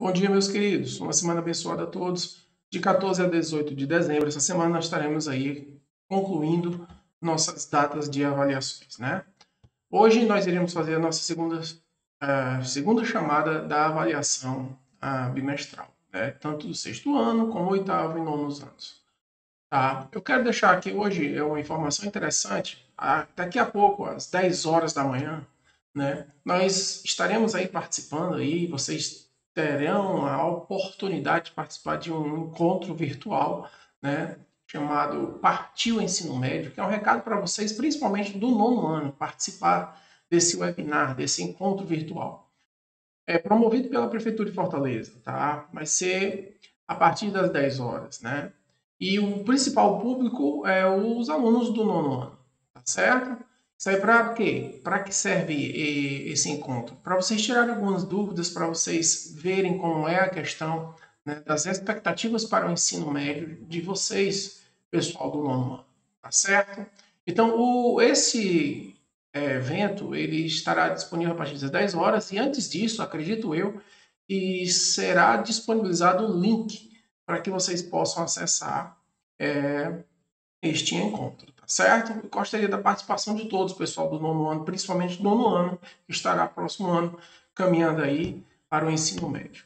Bom dia, meus queridos. Uma semana abençoada a todos. De 14 a 18 de dezembro, essa semana nós estaremos aí concluindo nossas datas de avaliações, né? Hoje nós iremos fazer a nossa segunda, uh, segunda chamada da avaliação uh, bimestral, né? Tanto do sexto ano como oitavo e nono anos. Tá? Eu quero deixar aqui hoje uma informação interessante. Daqui a pouco, às 10 horas da manhã, né? Nós estaremos aí participando aí, vocês terão a oportunidade de participar de um encontro virtual, né, chamado Partiu Ensino Médio, que é um recado para vocês, principalmente do nono ano, participar desse webinar, desse encontro virtual. É promovido pela Prefeitura de Fortaleza, tá? Vai ser a partir das 10 horas, né? E o principal público é os alunos do nono ano, tá certo? Isso aí para quê? Para que serve esse encontro? Para vocês tirarem algumas dúvidas, para vocês verem como é a questão né, das expectativas para o ensino médio de vocês, pessoal do ano, tá certo? Então, o, esse é, evento ele estará disponível a partir das 10 horas e antes disso, acredito eu, e será disponibilizado o link para que vocês possam acessar é, este encontro certo? Eu gostaria da participação de todos, pessoal do nono ano, principalmente do nono ano, que estará próximo ano caminhando aí para o ensino médio.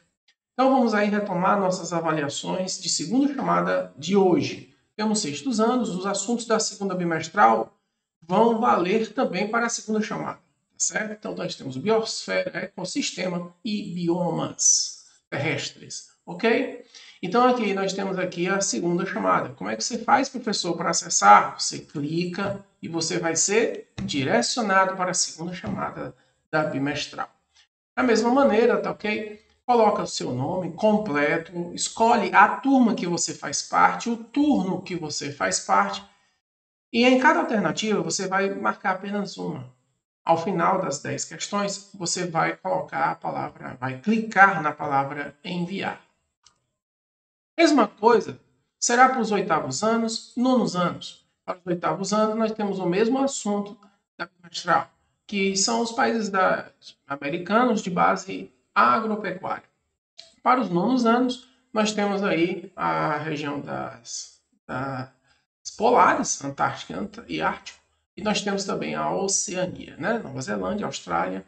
Então vamos aí retomar nossas avaliações de segunda chamada de hoje. Temos sextos anos, os assuntos da segunda bimestral vão valer também para a segunda chamada, tá certo? Então nós temos biosfera, ecossistema e biomas terrestres, ok? Então aqui nós temos aqui a segunda chamada. Como é que você faz, professor, para acessar? Você clica e você vai ser direcionado para a segunda chamada da bimestral. Da mesma maneira, tá ok? Coloca o seu nome completo, escolhe a turma que você faz parte, o turno que você faz parte, e em cada alternativa você vai marcar apenas uma. Ao final das 10 questões, você vai colocar a palavra, vai clicar na palavra enviar. Mesma coisa será para os oitavos anos, nonos anos. Para os oitavos anos, nós temos o mesmo assunto da bimestral, que são os países da, americanos de base agropecuária. Para os nonos anos, nós temos aí a região das, das polares, Antártica e Ártico, e nós temos também a Oceania, né? Nova Zelândia, Austrália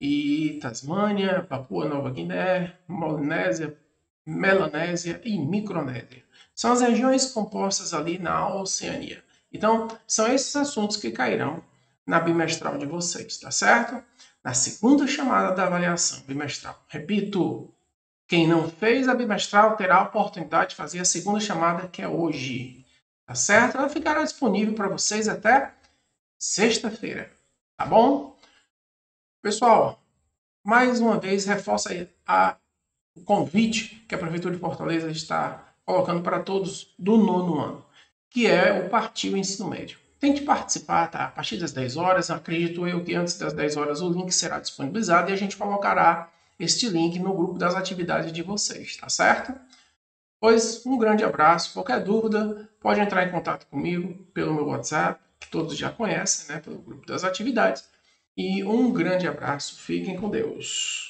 e Tasmânia, Papua Nova Guiné, Polinésia, Melanésia e Micronésia. São as regiões compostas ali na Oceania. Então, são esses assuntos que cairão na bimestral de vocês, tá certo? Na segunda chamada da avaliação bimestral. Repito, quem não fez a bimestral terá a oportunidade de fazer a segunda chamada, que é hoje. Tá certo? Ela ficará disponível para vocês até sexta-feira. Tá bom? Pessoal, mais uma vez, reforça a o convite que a Prefeitura de Fortaleza está colocando para todos do nono ano, que é o Partiu Ensino Médio. Tente participar, tá? A partir das 10 horas, acredito eu que antes das 10 horas o link será disponibilizado e a gente colocará este link no grupo das atividades de vocês, tá certo? Pois um grande abraço. Qualquer dúvida, pode entrar em contato comigo pelo meu WhatsApp, que todos já conhecem, né? Pelo grupo das atividades. E um grande abraço. Fiquem com Deus.